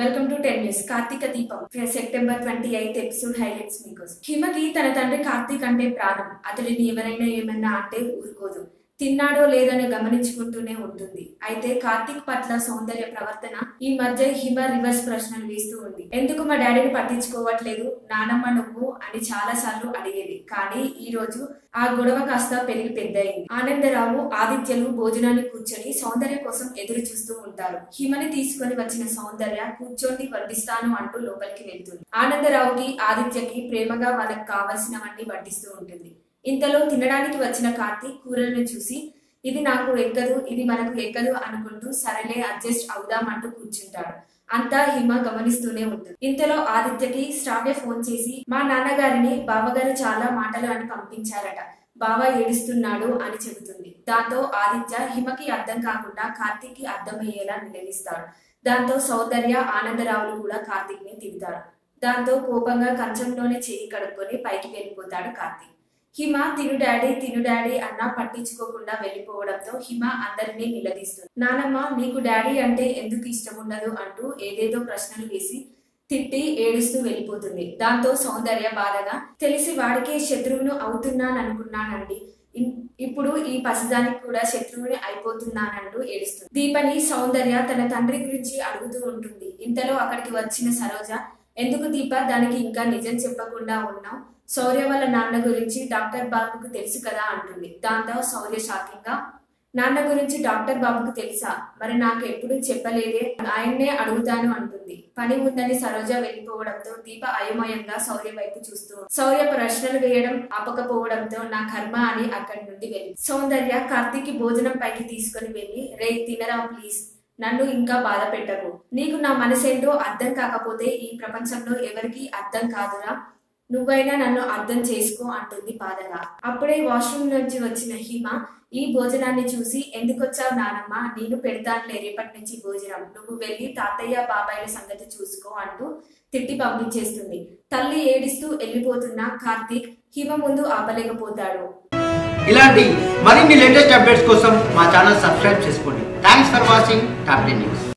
Welcome to news Karthika Deepam. September twenty eighth episode highlights మీకోసం హిమకి తన తండ్రి కార్తీక్ అంటే ప్రాణం. అతడిని ఎవరైనా ఏమన్నా అంటే ఊరుకోదు. తిన్నాడో లేదని గమనించుకుంటూనే ఉంటుంది. అయితే కార్తీక్ పట్ల సౌందర్య ప్రవర్తన ఈ మధ్య హిమ రివర్స్ ప్రశ్నలు వేస్తూ ఉంది. ఎందుకు మా డాడీని పట్టించుకోవట్లేదు? నానమ్మ నువ్వు అని చాలా సార్లు అడిగేది. కానీ ఈ రోజు ఆ గొడవ కాస్త పెరిగి పెద్దయింది. ఆనందరావు ఆదిత్యలు భోజనాన్ని కూర్చొని సౌందర్య కోసం ఎదురు చూస్తూ ఉంటారు. హిమని తీసుకొని వచ్చిన సౌందర్య కూర్చోండి వడ్డిస్తాను అంటూ లోపలికి వెళ్తుంది. ఆనందరావుకి ఆదిత్యకి ప్రేమగా వాళ్ళకి కావలసినవన్నీ వడ్డిస్తూ ఉంటుంది. ఇంతలో తినడానికి వచ్చిన కార్తీక్ కూరలను చూసి ఇది నాకు ఎక్కదు ఇది మనకు ఎక్కదు అనుకుంటూ సరేలే అడ్జస్ట్ అవుదామంటూ కూర్చుంటాడు. అంతా హిమ గమనిస్తూనే ఉంటుంది. ఇంతలో ఆదిత్యకి శ్రావ్య ఫోన్ చేసి మా నాన్నగారిని బావగారు చాలా మాటలు అని పంపించారట. బావ ఏడుస్తున్నాడు అని చెబుతుంది. దాంతో ఆదిత్య హిమకి అర్థం కాకుండా కార్తీక్కి అర్థమయ్యేలా నిలదీస్తాడు. దాంతో సౌందర్య ఆనందరావులు కూడా కార్తీక్ని తిడతారు. దాంతో కోపంగా కంచంలోనే చేయి కడుక్కొని పైకి వెళ్ళిపోతాడు కార్తీక్. హిమ తిను డాడీ తిను డాడీ అన్నా పట్టించుకోకుండా వెళ్ళిపోవడంతో హిమ అందరినీ నిలదీస్తుంది. నానమ్మ నీకు డాడీ అంటే ఎందుకు ఇష్టం ఉండదు అంటూ ఏదేదో ప్రశ్నలు వేసి తిట్టి ఏడుస్తూ వెళ్ళిపోతుంది. దాంతో సౌందర్య బాధగా తెలిసి వాడికే శత్రువును అవుతున్నాననుకున్నానండి. ఇప్పుడు ఈ పసిదానికి కూడా శత్రువుని అయిపోతున్నానంటూ ఏడుస్తుంది. దీపని సౌందర్య తన తండ్రి గురించి అడుగుతూ ఉంటుంది. ఇంతలో అక్కడికి వచ్చిన సరోజ ఎందుకు దీప? దానికి ఇంకా నిజం చెప్పకుండా ఉన్నావు. శౌర్య వాళ్ళ నాన్న గురించి డాక్టర్ బాబుకు తెలుసు కదా అంటుంది. దాంతో శౌర్య షాకింగ్గా నాన్న గురించి డాక్టర్ బాబుకు తెలుసా? మరి నాకు ఎప్పుడు చెప్పలేదే? ఆయన్నే అడుగుతాను అంటుంది. పని ఉందని సరోజ వెళ్ళిపోవడంతో దీప అయోమయంగా శౌర్య వైపు చూస్తూ శౌర్య ప్రశ్నలు వేయడం ఆపకపోవడంతో నా కర్మ అని అక్కడి నుండి వెళ్ళి సౌందర్య కార్తీక్ భోజనం పైకి తీసుకొని వెళ్ళి రే తినరా ప్లీజ్? నన్ను ఇంకా బాధ పెట్టకు. నీకు నా మనసేంటో అర్థం కాకపోతే ఈ ప్రపంచంలో ఎవరికీ అర్థం కాదురా? నువ్వైనా నన్ను అర్థం చేసుకో అంటుంది బాధగా. అప్పుడే వాష్రూమ్ నుంచి వచ్చిన హిమ ఈ భోజనాన్ని చూసి ఎందుకొచ్చావు నానమ్మ? నేను పెడతానులే రేపటి నుంచి భోజనం. నువ్వు వెళ్ళి తాతయ్య బాబాయ్ల సంగతి చూసుకో అంటూ తిట్టి పంపించేస్తుంది. తల్లి ఏడిస్తూ వెళ్ళిపోతున్న కార్తీక్ హిమ ముందు ఆపలేకపోతాడు. ఇలాంటి మరిన్ని లేటెస్ట్ అప్డేట్స్ కోసం మా ఛానల్ సబ్స్క్రైబ్ చేసుకోండి. Thanks for watching. Top news.